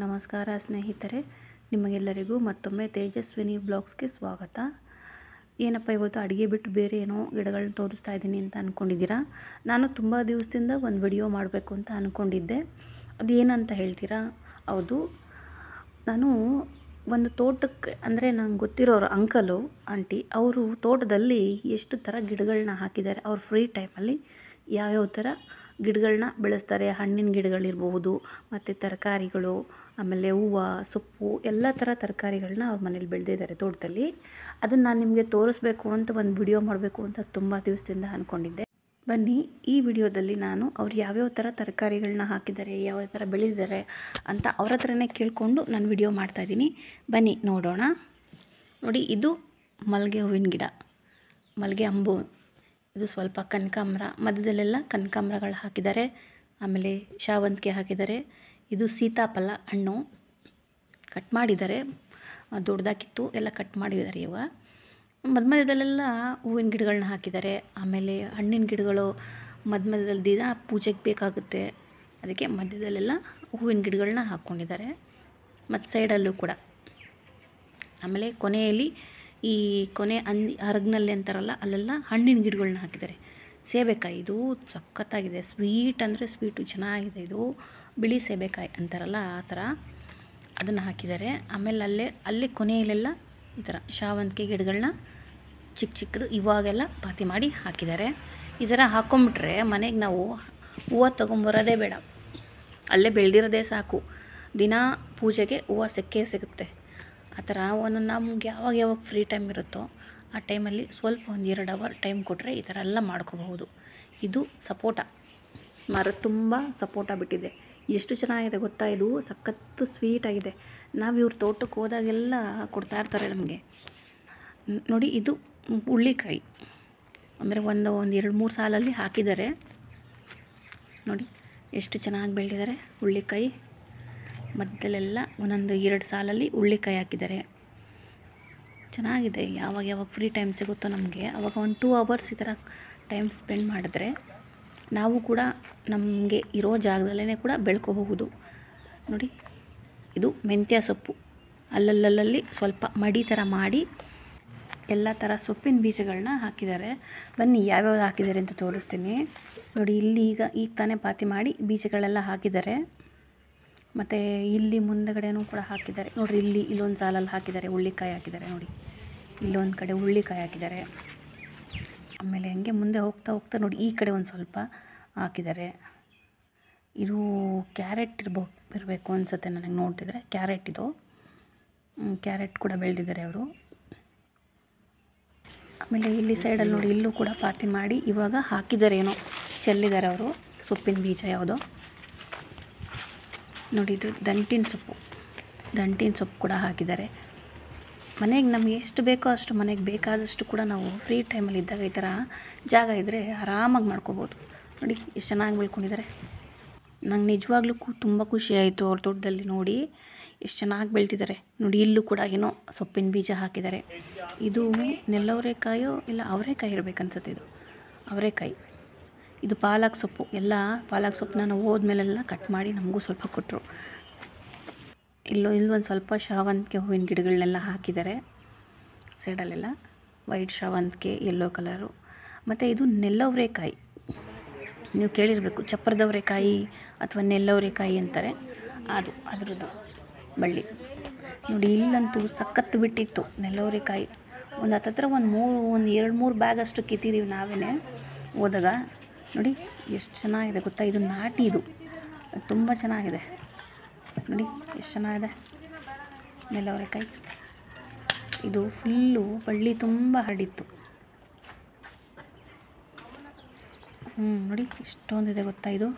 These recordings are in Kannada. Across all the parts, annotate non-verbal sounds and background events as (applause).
ನಮಸ್ಕಾರ ಸ್ನೇಹಿತರೆ, ನಿಮಗೆಲ್ಲರಿಗೂ ಮತ್ತೊಮ್ಮೆ ತೇಜಸ್ವಿನಿ ಬ್ಲಾಗ್ಸ್ಗೆ ಸ್ವಾಗತ. ಏನಪ್ಪ, ಇವತ್ತು ಅಡುಗೆ ಬಿಟ್ಟು ಬೇರೆ ಏನೋ ಗಿಡಗಳನ್ನ ತೋರಿಸ್ತಾ ಇದ್ದೀನಿ ಅಂತ ಅಂದ್ಕೊಂಡಿದ್ದೀರಾ ನಾನು ತುಂಬ ದಿವಸದಿಂದ ಒಂದು ವಿಡಿಯೋ ಮಾಡಬೇಕು ಅಂತ ಅಂದ್ಕೊಂಡಿದ್ದೆ ಅದು ಏನಂತ ಹೇಳ್ತೀರಾ? ಹೌದು, ನಾನು ಒಂದು ತೋಟಕ್ಕೆ, ಅಂದರೆ ನಂಗೆ ಗೊತ್ತಿರೋರು ಅಂಕಲು, ಆಂಟಿ, ಅವರು ತೋಟದಲ್ಲಿ ಎಷ್ಟು ಥರ ಗಿಡಗಳನ್ನ ಹಾಕಿದ್ದಾರೆ, ಅವ್ರ ಫ್ರೀ ಟೈಮಲ್ಲಿ ಯಾವ್ಯಾವ ಥರ ಗಿಡಗಳನ್ನ ಬೆಳೆಸ್ತಾರೆ, ಹಣ್ಣಿನ ಗಿಡಗಳಿರ್ಬಹುದು, ಮತ್ತು ತರಕಾರಿಗಳು, ಆಮೇಲೆ ಹೂವು, ಸೊಪ್ಪು, ಎಲ್ಲ ಥರ ತರಕಾರಿಗಳನ್ನ ಅವ್ರ ಮನೇಲಿ ಬೆಳೆದಿದ್ದಾರೆ ತೋಟದಲ್ಲಿ. ಅದನ್ನು ನಾನು ನಿಮಗೆ ತೋರಿಸ್ಬೇಕು ಅಂತ ಒಂದು ವಿಡಿಯೋ ಮಾಡಬೇಕು ಅಂತ ತುಂಬ ದಿವಸದಿಂದ ಅಂದ್ಕೊಂಡಿದ್ದೆ ಬನ್ನಿ, ಈ ವಿಡಿಯೋದಲ್ಲಿ ನಾನು ಅವ್ರು ಯಾವ್ಯಾವ ಥರ ತರಕಾರಿಗಳನ್ನ ಹಾಕಿದ್ದಾರೆ ಯಾವ ಥರ ಬೆಳೆದಿದ್ದಾರೆ ಅಂತ ಅವ್ರ ಹತ್ರನೇ ಕೇಳಿಕೊಂಡು ನಾನು ವಿಡಿಯೋ ಮಾಡ್ತಾಯಿದ್ದೀನಿ ಬನ್ನಿ, ನೋಡೋಣ. ನೋಡಿ, ಇದು ಮಲ್ಲಿಗೆ ಹೂವಿನ ಗಿಡ ಮಲ್ಲಿಗೆ ಅಂಬು. ಇದು ಸ್ವಲ್ಪ ಕನಕಾಂಬ್ರ, ಮಧ್ಯದಲ್ಲೆಲ್ಲ ಕನಕಾಂಬ್ರಗಳು ಹಾಕಿದ್ದಾರೆ. ಆಮೇಲೆ ಶಾವಂತಿಗೆ ಹಾಕಿದ್ದಾರೆ. ಇದು ಸೀತಾಫಲ ಹಣ್ಣು. ಕಟ್ ಮಾಡಿದ್ದಾರೆ. ದೊಡ್ಡದಾಗಿತ್ತು ಎಲ್ಲ ಕಟ್ ಮಾಡಿದ್ದಾರೆ ಇವ ಮಧ್ಯ ಮಧ್ಯದಲ್ಲೆಲ್ಲ ಹೂವಿನ ಗಿಡಗಳನ್ನ ಹಾಕಿದ್ದಾರೆ. ಆಮೇಲೆ ಹಣ್ಣಿನ ಗಿಡಗಳು ಮಧ್ಯ ಮಧ್ಯದಲ್ಲಿ ದಿನ ಪೂಜೆಗೆ ಬೇಕಾಗುತ್ತೆ. ಅದಕ್ಕೆ ಮಧ್ಯದಲ್ಲೆಲ್ಲ ಹೂವಿನ ಗಿಡಗಳನ್ನ ಹಾಕ್ಕೊಂಡಿದ್ದಾರೆ ಮತ್ತು ಸೈಡಲ್ಲೂ ಕೂಡ. ಆಮೇಲೆ ಕೊನೆಯಲ್ಲಿ ಈ ಕೊನೆ ಅನ್ ಹರಗ್ನಲ್ಲಿ ಅಂತಾರಲ್ಲ, ಅಲ್ಲೆಲ್ಲ ಹಣ್ಣಿನ ಗಿಡಗಳನ್ನ ಹಾಕಿದ್ದಾರೆ. ಸೇಬೆಕಾಯಿ ಇದು ಸಖತ್ತಾಗಿದೆ. ಸ್ವೀಟ್ ಅಂದರೆ ಸ್ವೀಟು, ಚೆನ್ನಾಗಿದೆ ಇದು. ಬಿಳಿ ಸೇಬೆಕಾಯಿ ಅಂತಾರಲ್ಲ, ಆ ಥರ ಅದನ್ನು ಹಾಕಿದ್ದಾರೆ. ಆಮೇಲೆ ಅಲ್ಲೇ ಅಲ್ಲೇ ಕೊನೆಯಲ್ಲೆಲ್ಲ ಈ ಥರ ಶಾವಂತಿಗೆ ಗಿಡಗಳನ್ನ ಚಿಕ್ಕ ಚಿಕ್ಕದು ಇವಾಗೆಲ್ಲ ಪಾತಿ ಮಾಡಿ ಹಾಕಿದ್ದಾರೆ. ಈ ಥರ ಹಾಕೊಂಬಿಟ್ರೆ ಮನೆಗೆ ನಾವು ಹೂವು ತೊಗೊಂಬರೋದೇ ಬೇಡ. ಅಲ್ಲೇ ಬೆಳೆದಿರೋದೇ ಸಾಕು. ದಿನ ಪೂಜೆಗೆ ಹೂವು ಸಿಕ್ಕೇ ಸಿಗುತ್ತೆ. ಆ ಥರ ಒಂದು ನಮ್ಗೆ ಯಾವಾಗ ಯಾವಾಗ ಫ್ರೀ ಟೈಮ್ ಇರುತ್ತೋ ಆ ಟೈಮಲ್ಲಿ ಸ್ವಲ್ಪ ಒಂದು ಎರಡು ಅವರ್ ಟೈಮ್ ಕೊಟ್ಟರೆ ಈ ಥರ ಎಲ್ಲ ಮಾಡ್ಕೋಬಹುದು. ಇದು ಸಪೋಟ. ಮರ ತುಂಬ ಸಪೋಟ ಬಿಟ್ಟಿದೆ. ಎಷ್ಟು ಚೆನ್ನಾಗಿದೆ ಗೊತ್ತಾ? ಇದು ಸಖತ್ತು ಸ್ವೀಟಾಗಿದೆ ನಾವು ಇವ್ರ ತೋಟಕ್ಕೆ ಹೋದಾಗೆಲ್ಲ ಕೊಡ್ತಾ ಇರ್ತಾರೆ ನಮಗೆ. ನೋಡಿ ಇದು ಹುಳ್ಳಿಕಾಯಿ. ಅಂದರೆ ಒಂದು ಒಂದು ಎರಡು, ಮೂರು ಸಾಲಲ್ಲಿ ಹಾಕಿದ್ದಾರೆ. ನೋಡಿ ಎಷ್ಟು ಚೆನ್ನಾಗಿ ಬೆಳೆದಿದ್ದಾರೆ ಹುಳ್ಳಿಕಾಯಿ. ಮಧ್ಯದಲ್ಲೆಲ್ಲ ಒಂದೊಂದು ಎರಡು ಸಾಲಲ್ಲಿ ಹುಳ್ಳಿಕಾಯಿ ಹಾಕಿದ್ದಾರೆ. ಚೆನ್ನಾಗಿದೆ. ಯಾವಾಗ ಯಾವಾಗ ಫ್ರೀ ಟೈಮ್ ಸಿಗುತ್ತೋ ನಮಗೆ, ಅವಾಗ ಒಂದು ಟೂ ಅವರ್ಸ್ ಈ ಥರ ಟೈಮ್ ಸ್ಪೆಂಡ್ ಮಾಡಿದ್ರೆ ನಾವು ಕೂಡ ನಮಗೆ ಇರೋ ಜಾಗದಲ್ಲೇ ಕೂಡ ಬೆಳ್ಕೋಬಹುದು. ನೋಡಿ, ಇದು ಮೆಂತ್ಯ ಸೊಪ್ಪು. ಅಲ್ಲಲ್ಲಲ್ಲಿ ಸ್ವಲ್ಪ ಮಡಿ ಥರ ಮಾಡಿ ಎಲ್ಲ ಥರ ಸೊಪ್ಪಿನ ಬೀಜಗಳನ್ನ ಹಾಕಿದ್ದಾರೆ. ಬನ್ನಿ ಯಾವ್ಯಾವ್ದು ಹಾಕಿದ್ದಾರೆ ಅಂತ ತೋರಿಸ್ತೀನಿ. ನೋಡಿ, ಇಲ್ಲಿ ಈಗ ಈಗ ತಾನೇ ಪಾತಿ ಮಾಡಿ ಬೀಜಗಳೆಲ್ಲ ಹಾಕಿದ್ದಾರೆ. ಮತ್ತು ಇಲ್ಲಿ ಮುಂದಗಡೆನೂ ಕೂಡ ಹಾಕಿದ್ದಾರೆ. ನೋಡಿರಿ, ಇಲ್ಲಿ, ಇಲ್ಲೊಂದು ಸಾಲಲ್ಲಿ ಹಾಕಿದ್ದಾರೆ. ಹುಳ್ಳಿಕಾಯಿ ಹಾಕಿದ್ದಾರೆ ನೋಡಿ. ಇಲ್ಲೊಂದು ಕಡೆ ಹುಳ್ಳಿಕಾಯಿ ಹಾಕಿದ್ದಾರೆ. ಆಮೇಲೆ ಹಂಗೆ ಮುಂದೆ ಹೋಗ್ತಾ ಹೋಗ್ತಾ ನೋಡಿ, ಈ ಕಡೆ ಒಂದು ಸ್ವಲ್ಪ ಹಾಕಿದ್ದಾರೆ. ಇದು ಕ್ಯಾರೆಟ್ ಇರ್ಬೋ, ಇರಬೇಕು ಅನಿಸುತ್ತೆ ನನಗೆ ನೋಡ್ತಿದ್ರೆ. ಕ್ಯಾರೆಟ್ ಇದು. ಕ್ಯಾರೆಟ್ ಕೂಡ ಬೆಳೆದಿದ್ದಾರೆ ಅವರು. ಆಮೇಲೆ ಇಲ್ಲಿ ಸೈಡಲ್ಲಿ ನೋಡಿ, ಇಲ್ಲೂ ಕೂಡ ಪಾತಿ ಮಾಡಿ ಇವಾಗ ಹಾಕಿದ್ದಾರೆ ಏನೋ ಚೆಲ್ಲಿದ್ದಾರೆ ಅವರು. ಸೊಪ್ಪಿನ ಬೀಜ ಯಾವುದೋ. ನೋಡಿ, ಇದು ದಂಟಿನ ಸೊಪ್ಪು. ದಂಟಿನ ಸೊಪ್ಪು ಕೂಡ ಹಾಕಿದ್ದಾರೆ. ಮನೆಗೆ ನಮಗೆ ಎಷ್ಟು ಬೇಕೋ ಅಷ್ಟು ಮನೆಗೆ ಬೇಕಾದಷ್ಟು ಕೂಡ ನಾವು ಫ್ರೀ ಟೈಮಲ್ಲಿ ಇದ್ದಾಗ ಈ ಥರ ಜಾಗ ಇದ್ದರೆ ಆರಾಮಾಗಿ ಮಾಡ್ಕೋಬೋದು. ನೋಡಿ, ಎಷ್ಟು ಚೆನ್ನಾಗಿ ಬೆಳ್ಕೊಂಡಿದ್ದಾರೆ. ನಂಗೆ ನಿಜವಾಗ್ಲೂ ತುಂಬ ಖುಷಿ ಆಯಿತು ಅವ್ರ ತೋಟದಲ್ಲಿ ನೋಡಿ ಎಷ್ಟು ಚೆನ್ನಾಗಿ ಬೆಳ್ತಿದ್ದಾರೆ. ನೋಡಿ, ಇಲ್ಲೂ ಕೂಡ ಏನೋ ಸೊಪ್ಪಿನ ಬೀಜ ಹಾಕಿದ್ದಾರೆ. ಇದು ನೆಲ್ಲವರೆಕಾಯೋ ಇಲ್ಲ ಅವರೆಕಾಯಿ ಇರಬೇಕನ್ಸುತ್ತೆ ಇದು. ಅವರೆಕಾಯಿ. ಇದು ಪಾಲಕ್ ಸೊಪ್ಪು. ಎಲ್ಲ ಪಾಲಕ್ ಸೊಪ್ಪನ್ನ ನಾವು ಹೋದ್ಮೇಲೆಲ್ಲ ಕಟ್ ಮಾಡಿ ನಮಗೂ ಸ್ವಲ್ಪ ಕೊಟ್ಟರು ಇಲ್ಲೋ, ಇಲ್ಲೊಂದು ಸ್ವಲ್ಪ ಶಾವಂತಿಗೆ ಹೂವಿನ ಗಿಡಗಳನ್ನೆಲ್ಲ ಹಾಕಿದ್ದಾರೆ ಸೈಡಲ್ಲೆಲ್ಲ ವೈಟ್ ಶಾವಂತಿಗೆ ಯೆಲ್ಲೋ ಕಲರು ಮತ್ತು ಇದು ನೆಲ್ಲವ್ರೆಕಾಯಿ. ನೀವು ಕೇಳಿರಬೇಕು, ಚಪ್ಪರದವರೆಕಾಯಿ ಅಥವಾ ನೆಲ್ಲವ್ರೆಕಾಯಿ ಅಂತಾರೆ. ಅದು, ಅದರದ್ದು ಬಳ್ಳಿ. ನೋಡಿ, ಇಲ್ಲಂತೂ ಸಖತ್ತು ಬಿಟ್ಟಿತ್ತು ನೆಲ್ಲವರೆಕಾಯಿ. ಒಂದು ಹತ್ತತ್ರ ಒಂದು ಮೂರು, ಒಂದು ಎರಡು ಮೂರು ಬ್ಯಾಗ್ ಅಷ್ಟು ಕಿತ್ತಿದ್ದೀವಿ ನಾವೇ ಹೋದಾಗ ನೋಡಿ, ಎಷ್ಟು ಚೆನ್ನಾಗಿದೆ ಗೊತ್ತಾ? ಇದು ನಾಟಿ ಇದು. ತುಂಬ ಚೆನ್ನಾಗಿದೆ. ನೋಡಿ, ಎಷ್ಟು ಚೆನ್ನಾಗಿದೆ. ನೆಲ್ಲವರೆಕಾಯಿ ಇದು ಫುಲ್ಲು ಬಳ್ಳಿ ತುಂಬ ಹರಡಿತ್ತು. ಹ್ಞೂ ನೋಡಿ ಇಷ್ಟೊಂದಿದೆ ಗೊತ್ತಾ ಇದು?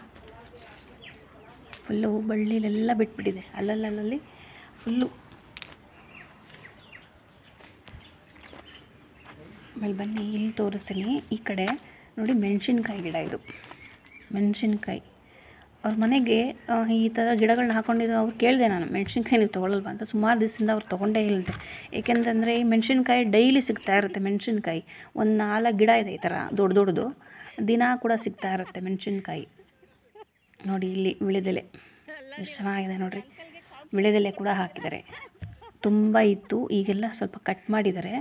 ಫುಲ್ಲು ಬಳ್ಳಿಲೆಲ್ಲ ಬಿಟ್ಬಿಟ್ಟಿದೆ. ಅಲ್ಲಲ್ಲಲ್ಲಿ ಫುಲ್ಲು ಆಮೇಲೆ ಬನ್ನಿ, ಇಲ್ಲಿ ತೋರಿಸ್ತೀನಿ. ಈ ಕಡೆ ನೋಡಿ, ಮೆಣಸಿನ್ಕಾಯಿ ಗಿಡ ಇದು. ಮೆಣಸಿನ್ಕಾಯಿ. ಅವ್ರ ಮನೆಗೆ ಈ ಥರ ಗಿಡಗಳನ್ನ ಹಾಕ್ಕೊಂಡಿದ್ದು ಅವ್ರು ಕೇಳಿದೆ ನಾನು, ಮೆಣಸಿನ್ಕಾಯಿ ನೀವು ತೊಗೊಳಲ್ವಾ ಅಂತ. ಸುಮಾರು ದಿವಸದಿಂದ ಅವ್ರು ತೊಗೊಂಡೇ ಇಲ್ಲದೆ ಏಕೆಂತಂದರೆ ಈ ಮೆಣಸಿನ್ಕಾಯಿ ಡೈಲಿ ಸಿಗ್ತಾ ಇರುತ್ತೆ, ಮೆಣಸಿನ್ಕಾಯಿ. ಒಂದು ನಾಲ್ಕು ಗಿಡ ಇದೆ ಈ ಥರ ದೊಡ್ಡ ದೊಡ್ಡದು. ದಿನ ಕೂಡ ಸಿಗ್ತಾ ಇರುತ್ತೆ ಮೆಣಸಿನ್ಕಾಯಿ. ನೋಡಿ, ಇಲ್ಲಿ ವಿಳಿದೆಲೆ. ಎಷ್ಟು ಚೆನ್ನಾಗಿದೆ ನೋಡಿರಿ. ವಿಳೆದೆಲೆ ಕೂಡ ಹಾಕಿದ್ದಾರೆ. ತುಂಬ ಇತ್ತು, ಈಗೆಲ್ಲ ಸ್ವಲ್ಪ ಕಟ್ ಮಾಡಿದ್ದಾರೆ.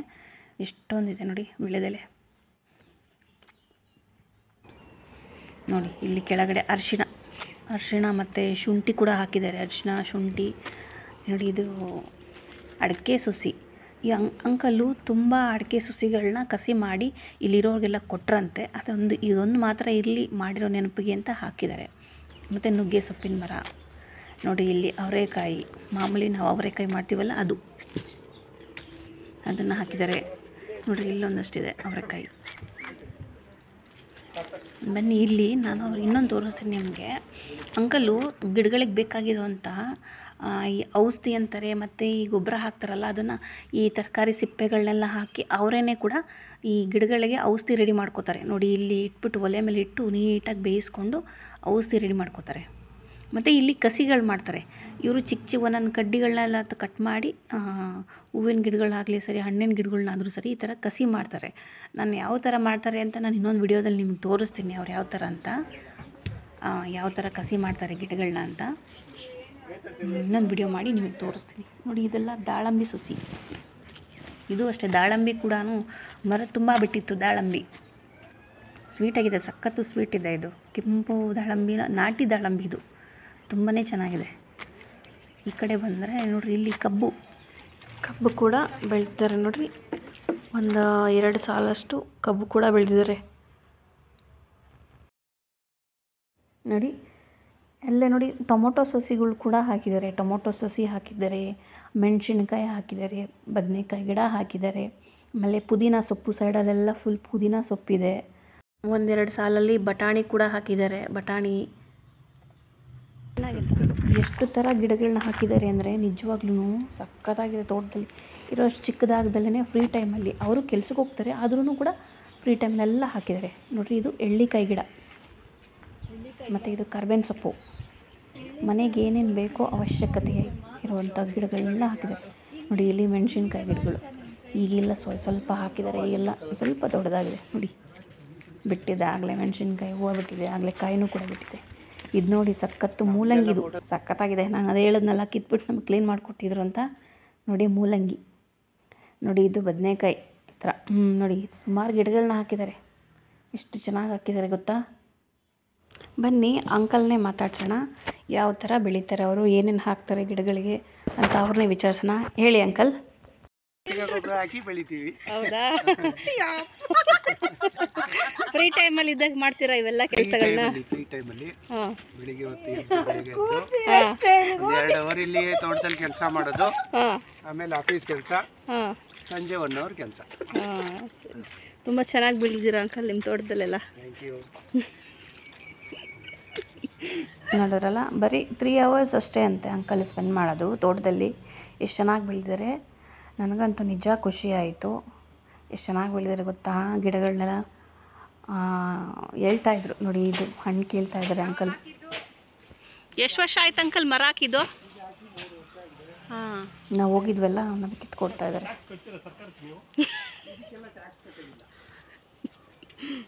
ಎಷ್ಟೊಂದಿದೆ ನೋಡಿ, ವಿಳೆದೆಲೆ. ನೋಡಿ, ಇಲ್ಲಿ ಕೆಳಗಡೆ ಅರಿಶಿನ ಅರಿಶಿನ ಮತ್ತು ಶುಂಠಿ ಕೂಡ ಹಾಕಿದ್ದಾರೆ. ಅರಿಶಿಣ, ಶುಂಠಿ, ನೋಡಿ ಇದು ಅಡಿಕೆ ಸುಸಿ. ಈ ಅಂ ಅಂಕಲು ತುಂಬ ಅಡಿಕೆ ಸುಸಿಗಳನ್ನ ಕಸಿ ಮಾಡಿ ಇಲ್ಲಿರೋರಿಗೆಲ್ಲ ಕೊಟ್ರಂತೆ. ಅದೊಂದು, ಇದೊಂದು ಮಾತ್ರ ಇರಲಿ ಮಾಡಿರೋ ನೆನಪಿಗೆ ಅಂತ ಹಾಕಿದ್ದಾರೆ. ಮತ್ತು ನುಗ್ಗೆ ಸೊಪ್ಪಿನ ಮರ. ನೋಡಿ, ಇಲ್ಲಿ ಅವರೆಕಾಯಿ. ಮಾಮೂಲಿ ನಾವು ಅವರೆಕಾಯಿ ಮಾಡ್ತೀವಲ್ಲ ಅದು. ಅದನ್ನು ಹಾಕಿದ್ದಾರೆ. ನೋಡಿರಿ ಇಲ್ಲೊಂದಷ್ಟಿದೆ ಅವರೆಕಾಯಿ. ಬನ್ನಿ, ಇಲ್ಲಿ ನಾನು ಅವ್ರು ಇನ್ನೊಂದು ತೋರಿಸ್ತೀನಿ ನಿಮಗೆ. ಅಂಕಲು ಗಿಡಗಳಿಗೆ ಬೇಕಾಗಿರುವಂಥ ಈ ಔಷಧಿ ಅಂತಾರೆ, ಮತ್ತು ಈ ಗೊಬ್ಬರ ಹಾಕ್ತಾರಲ್ಲ, ಅದನ್ನು ಈ ತರಕಾರಿ ಸಿಪ್ಪೆಗಳನ್ನೆಲ್ಲ ಹಾಕಿ ಅವರೇನೆ ಕೂಡ ಈ ಗಿಡಗಳಿಗೆ ಔಷಧಿ ರೆಡಿ ಮಾಡ್ಕೋತಾರೆ. ನೋಡಿ, ಇಲ್ಲಿ ಇಟ್ಬಿಟ್ಟು ಒಲೆ ಮೇಲೆ ಇಟ್ಟು ನೀಟಾಗಿ ಬೇಯಿಸ್ಕೊಂಡು ಔಷಧಿ ರೆಡಿ ಮಾಡ್ಕೋತಾರೆ. ಮತ್ತು ಇಲ್ಲಿ ಕಸಿಗಳು ಮಾಡ್ತಾರೆ. ಇವರು ಚಿಕ್ಕ ಚಿಕ್ಕ ಒಂದೊಂದು ಕಡ್ಡಿಗಳನ್ನೆಲ್ಲ ಕಟ್ ಮಾಡಿ ಹೂವಿನ ಗಿಡಗಳಾಗಲಿ ಸರಿ, ಹಣ್ಣಿನ ಗಿಡಗಳನ್ನಾದರೂ ಸರಿ ಈ ಥರ ಕಸಿ ಮಾಡ್ತಾರೆ. ನಾನು ಯಾವ ಥರ ಮಾಡ್ತಾರೆ ಅಂತ ನಾನು ಇನ್ನೊಂದು ವಿಡಿಯೋದಲ್ಲಿ ನಿಮ್ಗೆ ತೋರಿಸ್ತೀನಿ ಅವ್ರು ಯಾವ ಥರ ಅಂತ. ಯಾವ ಥರ ಕಸಿ ಮಾಡ್ತಾರೆ ಗಿಡಗಳನ್ನ ಅಂತ. ಇನ್ನೊಂದು ವಿಡಿಯೋ ಮಾಡಿ ನಿಮಗೆ ತೋರಿಸ್ತೀನಿ. ನೋಡಿ, ಇದೆಲ್ಲ ದಾಳಂಬಿ ಸುಸಿ. ಇದು ಅಷ್ಟೇ, ದಾಳಂಬಿ ಕೂಡ ಮರ ತುಂಬ ಬಿಟ್ಟಿತ್ತು ದಾಳಂಬಿ. ಸ್ವೀಟಾಗಿದೆ ಸಖತ್ತು ಸ್ವೀಟ್ ಇದೆ ಇದು. ಕೆಂಪು ದಾಳಂಬಿನ, ನಾಟಿ ದಾಳಂಬಿ ಇದು. ತುಂಬಾ ಚೆನ್ನಾಗಿದೆ. ಈ ಕಡೆ ಬಂದರೆ ನೋಡ್ರಿ ಇಲ್ಲಿ ಕಬ್ಬು. ಕಬ್ಬು ಕೂಡ ಬೆಳೀತಾರೆ ನೋಡಿರಿ. ಒಂದು ಎರಡು ಸಾಲಷ್ಟು ಕಬ್ಬು ಕೂಡ ಬೆಳೆದಿದ್ದಾರೆ. ನೋಡಿ, ಅಲ್ಲೇ ನೋಡಿ ಟೊಮೊಟೊ ಸಸಿಗಳು ಕೂಡ ಹಾಕಿದ್ದಾರೆ. ಟೊಮೊಟೊ ಸಸಿ ಹಾಕಿದ್ದಾರೆ, ಮೆಣಸಿನ್ಕಾಯಿ ಹಾಕಿದ್ದಾರೆ, ಬದನೆಕಾಯಿ ಗಿಡ ಹಾಕಿದ್ದಾರೆ. ಆಮೇಲೆ ಪುದೀನ ಸೊಪ್ಪು ಸೈಡಲ್ಲೆಲ್ಲ ಫುಲ್ ಪುದೀನ ಸೊಪ್ಪಿದೆ. ಒಂದೆರಡು ಸಾಲಲ್ಲಿ ಬಟಾಣಿ ಕೂಡ ಹಾಕಿದ್ದಾರೆ. ಬಟಾಣಿ ಎಷ್ಟು ಥರ ಗಿಡಗಳನ್ನ ಹಾಕಿದ್ದಾರೆ ಅಂದರೆ ನಿಜವಾಗ್ಲೂ ಸಕ್ಕತ್ತಾಗಿದೆ ತೋಟದಲ್ಲಿ. ಇರೋಷ್ಟು ಚಿಕ್ಕದಾಗ್ದಲ್ಲೇ ಫ್ರೀ ಟೈಮಲ್ಲಿ ಅವರು ಕೆಲ್ಸಕ್ಕೆ ಹೋಗ್ತಾರೆ ಆದ್ರೂ ಕೂಡ ಫ್ರೀ ಟೈಮ್ನೆಲ್ಲ ಹಾಕಿದ್ದಾರೆ. ನೋಡಿರಿ, ಇದು ಎಳ್ಳಿಕಾಯಿ ಗಿಡ. ಮತ್ತು ಇದು ಕರ್ಬೇನ್ ಸೊಪ್ಪು. ಮನೆಗೆ ಏನೇನು ಬೇಕೋ ಅವಶ್ಯಕತೆ ಇರುವಂಥ ಗಿಡಗಳನ್ನೆಲ್ಲ ಹಾಕಿದ್ದಾರೆ. ನೋಡಿ, ಇಲ್ಲಿ ಮೆಣಸಿನ್ಕಾಯಿ ಗಿಡಗಳು. ಈಗೆಲ್ಲ ಸ್ವಲ್ಪ ಸ್ವಲ್ಪ ಹಾಕಿದ್ದಾರೆ, ಈಗೆಲ್ಲ ಸ್ವಲ್ಪ ದೊಡ್ಡದಾಗಿದೆ. ನೋಡಿ ಬಿಟ್ಟಿದೆ ಆಗಲೇ ಮೆಣಸಿನ್ಕಾಯಿ ಹೂವು ಬಿಟ್ಟಿದೆ, ಆಗಲೇ ಕಾಯಿನೂ ಕೂಡ ಬಿಟ್ಟಿದೆ. ಇದು ನೋಡಿ ಸಖತ್ತು ಮೂಲಂಗಿದು. ಸಖತ್ತಾಗಿದೆ. ನಾನು ಅದೇ ಹೇಳೋದ್ನೆಲ್ಲ ಕಿತ್ಬಿಟ್ಟು ನಮ್ಗೆ ಕ್ಲೀನ್ ಮಾಡಿಕೊಟ್ಟಿದ್ರು ಅಂತ. ನೋಡಿ ಮೂಲಂಗಿ. ನೋಡಿ ಇದು ಬದನೆಕಾಯಿ ಈ ಥರ ಹ್ಞೂ ನೋಡಿ ಸುಮಾರು ಗಿಡಗಳನ್ನ ಹಾಕಿದ್ದಾರೆ ಎಷ್ಟು ಚೆನ್ನಾಗಿ ಹಾಕಿದ್ದಾರೆ ಗೊತ್ತಾ? ಬನ್ನಿ ಅಂಕಲ್ನೇ ಮಾತಾಡ್ಸೋಣ. ಯಾವ ಥರ ಬೆಳೀತಾರೆ ಅವರು? ಏನೇನು ಹಾಕ್ತಾರೆ ಗಿಡಗಳಿಗೆ ಅಂತ ಅವ್ರನ್ನೇ ವಿಚಾರಿಸೋಣ. ಹೇಳಿ ಅಂಕಲ್. ಗೊಬ್ಬರ ಹಾಕಿ ಬೆಳಿತೀವಿ. ಹೌದಾ? ಫ್ರೀ ಟೈಮಲ್ಲಿ ಇದ್ದಾಗ ಮಾಡ್ತೀರಾ ಇವೆಲ್ಲ ಕೆಲಸಗಳನ್ನ? ಫ್ರೀ ಟೈಮಲ್ಲಿ ಹಾಂ. ಬೆಳಿಗ್ಗೆ ಹೊತ್ತು ಎರಡು ಅವರ್ ಇಲ್ಲಿ ತೋಟದಲ್ಲಿ ಕೆಲಸ ಮಾಡೋದು. ಹಾಂ. ಆಮೇಲೆ ಆಫೀಸ್ ಕೆಲಸ. ಹಾಂ. ಸಂಜೆ ಒನ್ ಅವರ್ ಕೆಲಸ. ಹಾಂ ತುಂಬ ಚೆನ್ನಾಗಿ ಬೆಳೆದಿದ್ದೀರಾ ಅಂಕಲ್ ನಿಮ್ಮ ತೋಟದಲ್ಲೆಲ್ಲ? ಥ್ಯಾಂಕ್ ಯು ನೋಡೋರಲ್ಲ ಬರೀ ತ್ರೀ ಅವರ್ಸ್ ಅಷ್ಟೇ ಅಂತೆ ಅಂಕಲ್ ಸ್ಪೆಂಡ್ ಮಾಡೋದು ತೋಟದಲ್ಲಿ. ಎಷ್ಟು ಚೆನ್ನಾಗಿ ಬೆಳೆದಿದ್ದಾರೆ ನನಗಂತೂ ನಿಜ ಖುಷಿ ಆಯಿತು. ಎಷ್ಟು ಚೆನ್ನಾಗಿ ಬೆಳೆದಿದ್ದಾರೆ ಗೊತ್ತಾ? ಗಿಡಗಳನ್ನೆಲ್ಲ ಆ, ಹೇಳ್ತಾ ಇದ್ರು. ನೋಡಿ ಇದು ಹಣ್ಣು ಕೇಳ್ತಾ ಇದ್ದಾರೆ ಅಂಕಲ್. ಎಷ್ಟು ವರ್ಷ ಆಯ್ತು ಅಂಕಲ್ ಮರ ಹಾಕಿದ್ದು? ಹಾಂ. ನಾವು ಹೋಗಿದ್ವಲ್ಲ ನಮಗೆ ಕಿತ್ಕೊಡ್ತಾ ಇದ್ದಾರೆ. (laughs)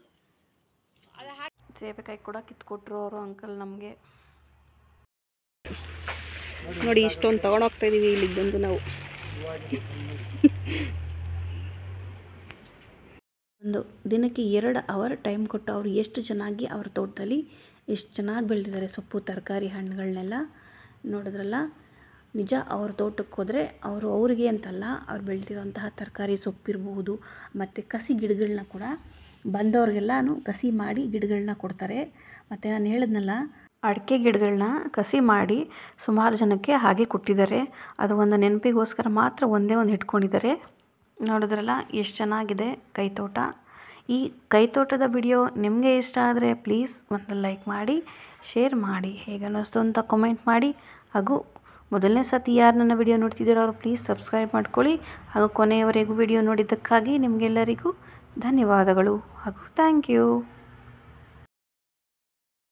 ಸೇಬೆಕಾಯಿ ಕೂಡ ಕಿತ್ಕೊಟ್ರು ಅವರು ಅಂಕಲ್ ನಮಗೆ. ನೋಡಿ, ಇಷ್ಟೊಂದು ತೊಗೊಂಡೋಗ್ತಾ ಇದೀವಿ ಇಲ್ಲಿಗೆ ಬಂದು ನಾವು. ಒಂದು ದಿನಕ್ಕೆ ಎರಡು ಅವರ್ ಟೈಮ್ ಕೊಟ್ಟು ಅವರು ಎಷ್ಟು ಚೆನ್ನಾಗಿ ಅವ್ರ ತೋಟದಲ್ಲಿ ಎಷ್ಟು ಚೆನ್ನಾಗಿ ಬೆಳೆದಿದ್ದಾರೆ ಸೊಪ್ಪು, ತರಕಾರಿ ಹಣ್ಣುಗಳನ್ನೆಲ್ಲ ನೋಡಿದ್ರಲ್ಲ? ನಿಜ ಅವ್ರ ತೋಟಕ್ಕೆ ಹೋದರೆ ಅವರು ಅವರಿಗೆ ಅಂತಲ್ಲ, ಅವ್ರು ಬೆಳೆದಿರೋಂತಹ ತರಕಾರಿ ಸೊಪ್ಪಿರ್ಬೋದು, ಮತ್ತು ಕಸಿ ಗಿಡಗಳನ್ನ ಕೂಡ ಬಂದವ್ರಿಗೆಲ್ಲನೂ ಕಸಿ ಮಾಡಿ ಗಿಡಗಳನ್ನ ಕೊಡ್ತಾರೆ. ಮತ್ತು ನಾನು ಹೇಳಿದ್ನಲ್ಲ, ಅಡಿಕೆ ಗಿಡಗಳನ್ನ ಕಸಿ ಮಾಡಿ ಸುಮಾರು ಜನಕ್ಕೆ ಹಾಗೆ ಕೊಟ್ಟಿದ್ದಾರೆ. ಅದು ಒಂದು ನೆನಪಿಗೋಸ್ಕರ ಮಾತ್ರ ಒಂದೇ ಒಂದು ಇಟ್ಕೊಂಡಿದ್ದಾರೆ. ನೋಡಿದ್ರಲ್ಲ, ಎಷ್ಟು ಚೆನ್ನಾಗಿದೆ ಕೈತೋಟ. ಈ ಕೈತೋಟದ ವಿಡಿಯೋ ನಿಮಗೆ ಇಷ್ಟ ಆದರೆ ಪ್ಲೀಸ್ ಒಂದು ಲೈಕ್ ಮಾಡಿ, ಶೇರ್ ಮಾಡಿ. ಹೇಗೆ ಅನ್ನಿಸ್ತು ಅಂತ ಕಮೆಂಟ್ ಮಾಡಿ. ಹಾಗೂ ಮೊದಲನೇ ಸತಿ ಯಾರು ನನ್ನ ವಿಡಿಯೋ ನೋಡ್ತಿದ್ದೀರೋ ಅವರು ಪ್ಲೀಸ್ ಸಬ್ಸ್ಕ್ರೈಬ್ ಮಾಡ್ಕೊಳ್ಳಿ. ಹಾಗೂ ಕೊನೆಯವರೆಗೂ ವಿಡಿಯೋ ನೋಡಿದ್ದಕ್ಕಾಗಿ ನಿಮಗೆಲ್ಲರಿಗೂ ಧನ್ಯವಾದಗಳು ಹಾಗೂ ಥ್ಯಾಂಕ್ ಯು